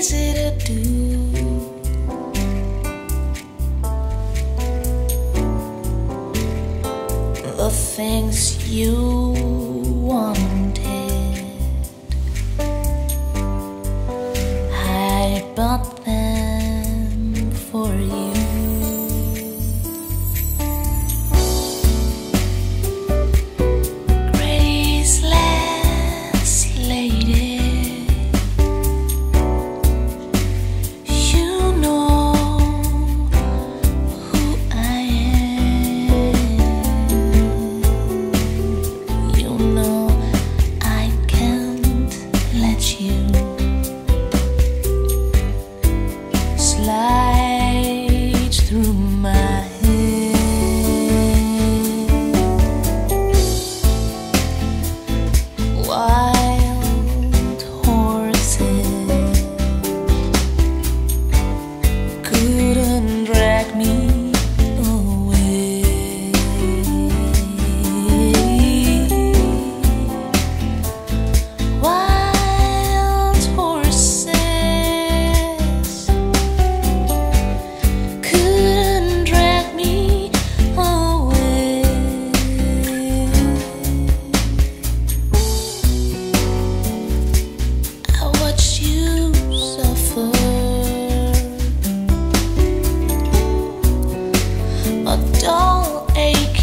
easy to do. The things you wanted. at you. a dull ache.